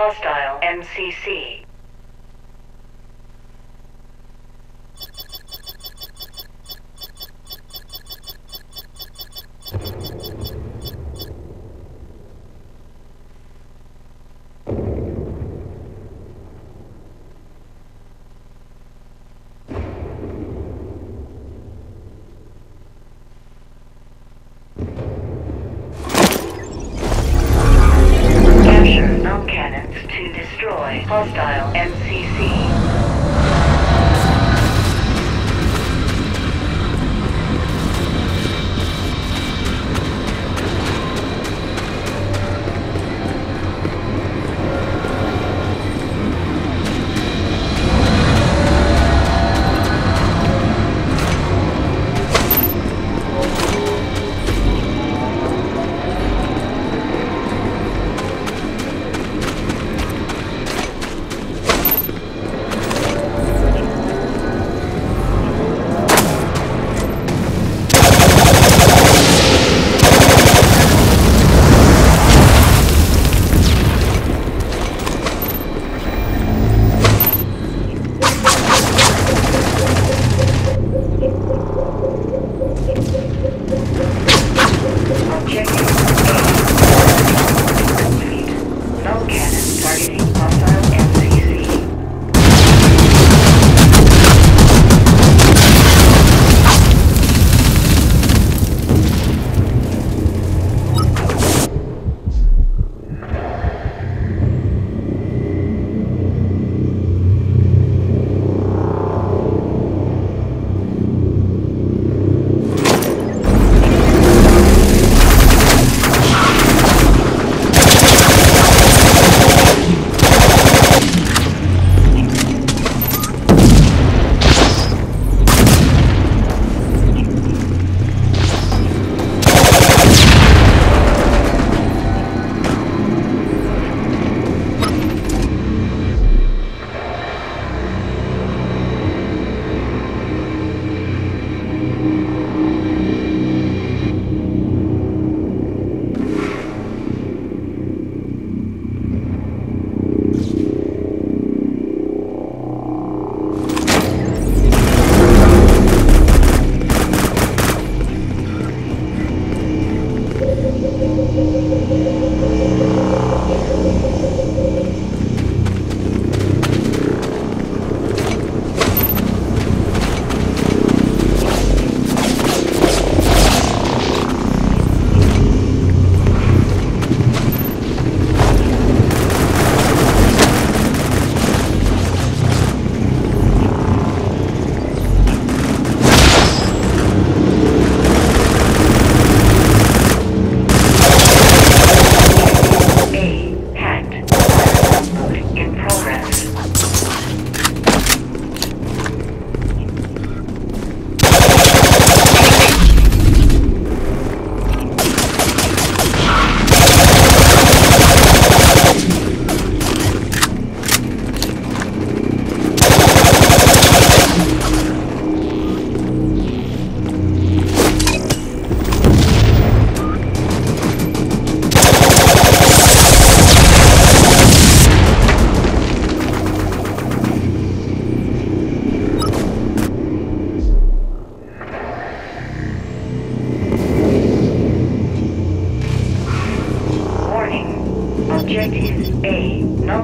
Hostile MCC.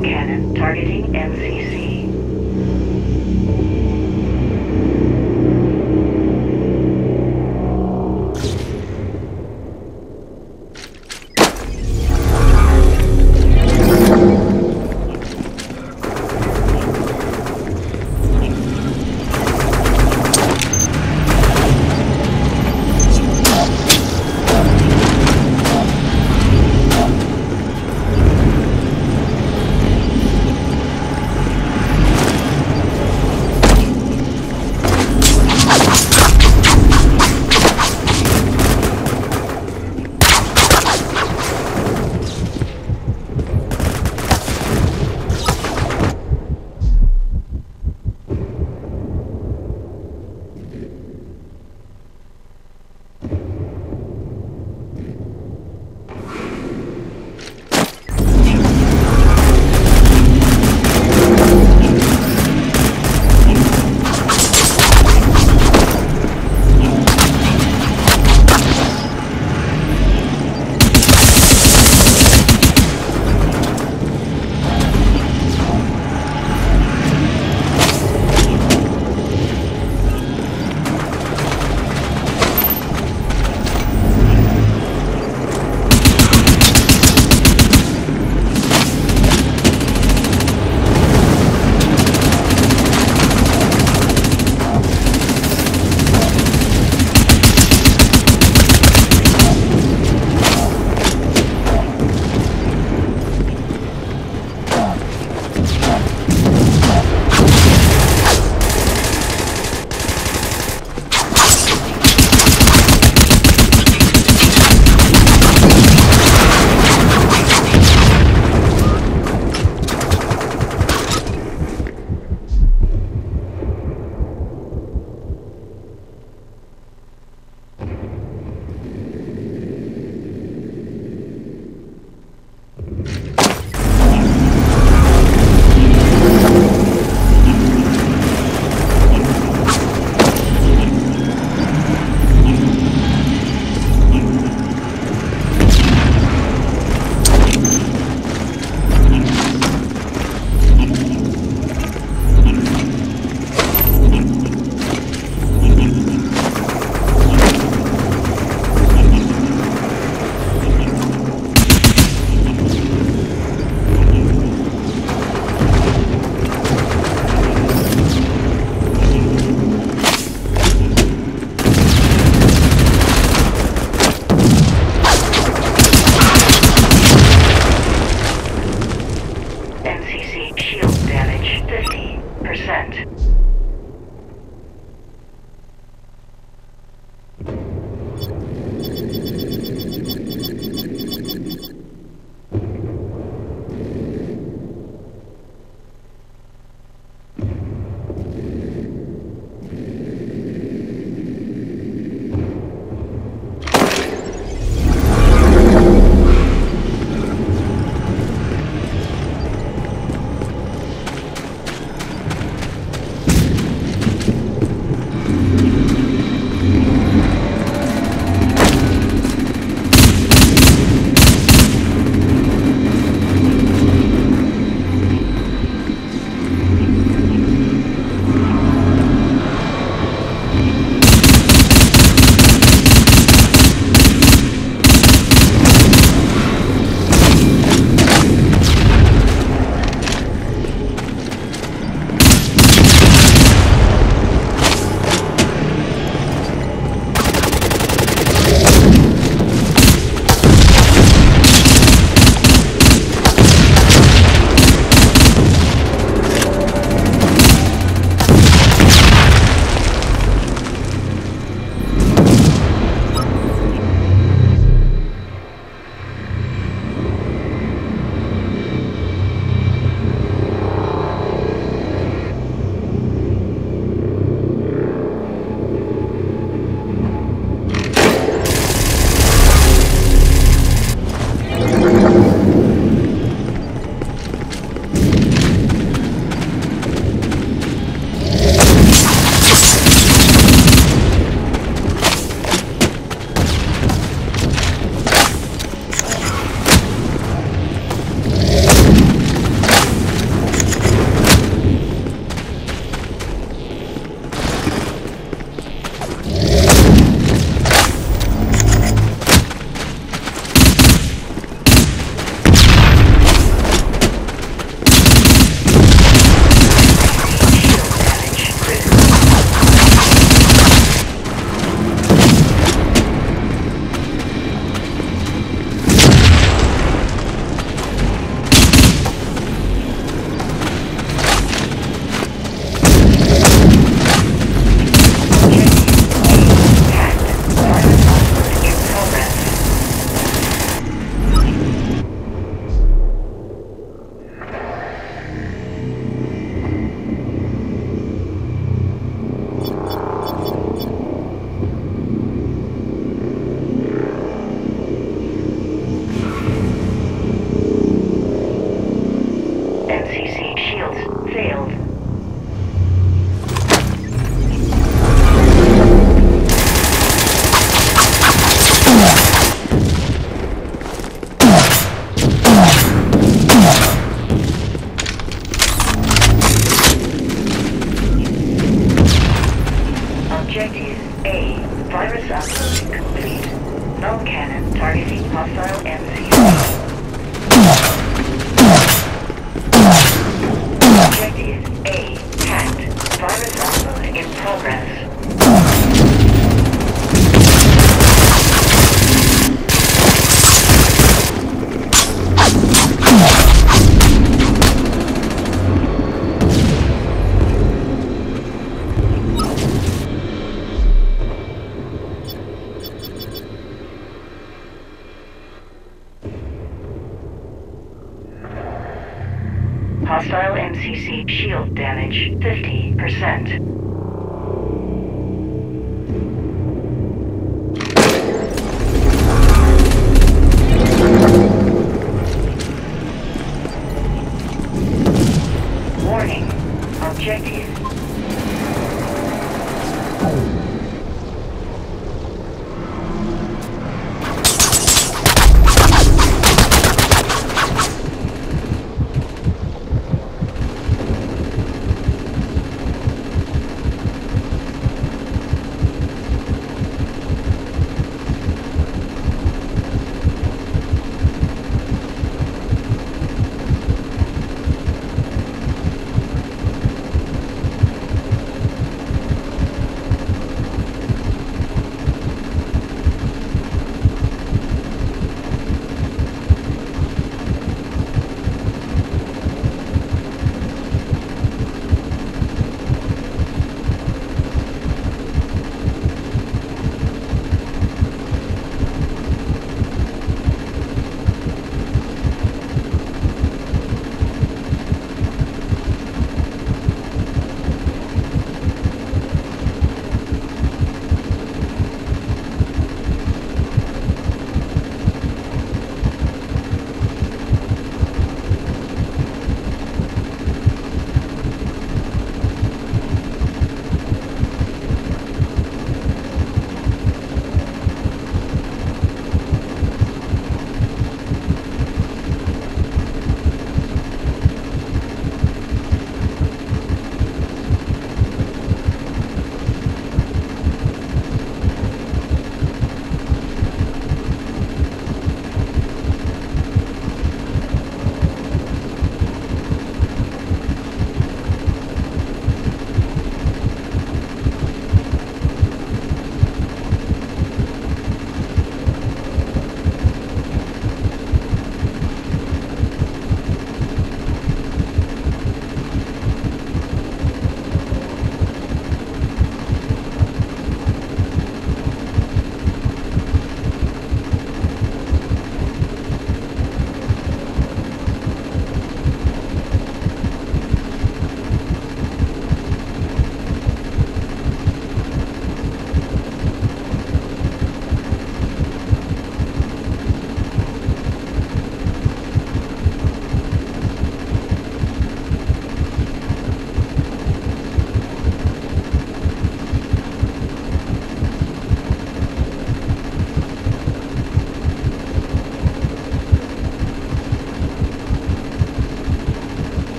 Cannon targeting MCC.